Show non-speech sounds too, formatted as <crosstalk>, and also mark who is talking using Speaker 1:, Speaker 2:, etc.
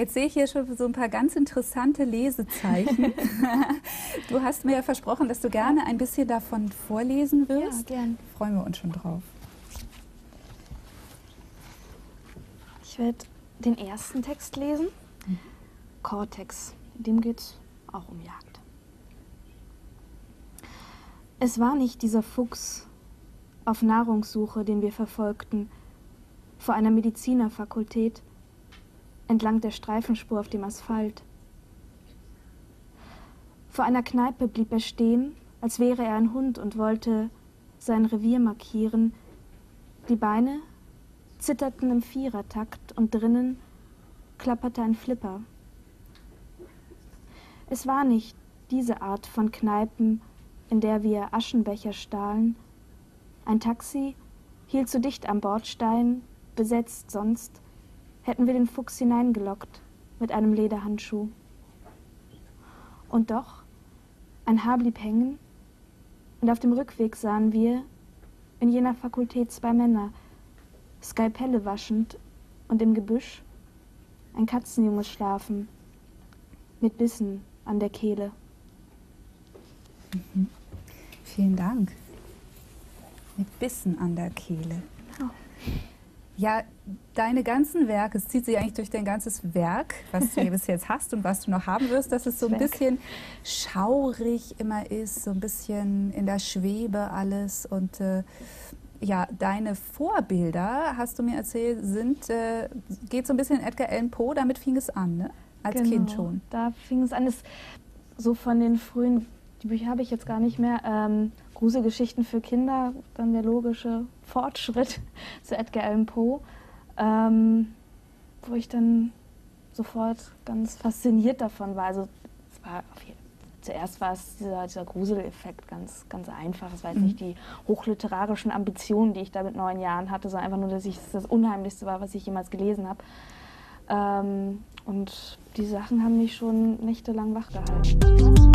Speaker 1: Jetzt sehe ich hier schon so ein paar ganz interessante Lesezeichen. <laughs> du hast mir ja versprochen, dass du gerne ein bisschen davon vorlesen wirst.
Speaker 2: Ja, gern.
Speaker 1: Freuen wir uns schon drauf.
Speaker 2: Ich werde den ersten Text lesen. Mhm. Cortex. In dem geht es auch um Jagd. Es war nicht dieser Fuchs auf Nahrungssuche, den wir verfolgten, vor einer Medizinerfakultät, entlang der Streifenspur auf dem Asphalt. Vor einer Kneipe blieb er stehen, als wäre er ein Hund und wollte sein Revier markieren. Die Beine zitterten im Vierertakt und drinnen klapperte ein Flipper. Es war nicht diese Art von Kneipen, in der wir Aschenbecher stahlen. Ein Taxi hielt zu dicht am Bordstein, besetzt sonst, hätten wir den Fuchs hineingelockt mit einem Lederhandschuh. Und doch, ein Haar blieb hängen, und auf dem Rückweg sahen wir in jener Fakultät zwei Männer, Skalpelle waschend und im Gebüsch ein Katzenjunge schlafen, mit Bissen an der Kehle.
Speaker 1: Mhm. Vielen Dank. Mit Bissen an der Kehle. Oh. Ja, deine ganzen Werke, es zieht sich eigentlich durch dein ganzes Werk, was du <laughs> bis jetzt hast und was du noch haben wirst, dass es so ein bisschen schaurig immer ist, so ein bisschen in der Schwebe alles und äh, ja, deine Vorbilder, hast du mir erzählt, sind, äh, geht so ein bisschen in Edgar Allan Poe, damit fing es an, ne? als
Speaker 2: genau,
Speaker 1: Kind schon.
Speaker 2: Da fing es an, ist so von den frühen, die Bücher habe ich jetzt gar nicht mehr, ähm, Gruselgeschichten für Kinder, dann der logische Fortschritt <laughs> zu Edgar Allan Poe, ähm, wo ich dann sofort ganz fasziniert davon war. Also es war zuerst war es dieser, dieser Gruseleffekt ganz, ganz einfach. Es war jetzt mhm. nicht die hochliterarischen Ambitionen, die ich da mit neun Jahren hatte, sondern einfach nur, dass ich das Unheimlichste war, was ich jemals gelesen habe. Ähm, und die Sachen haben mich schon nächtelang wachgehalten.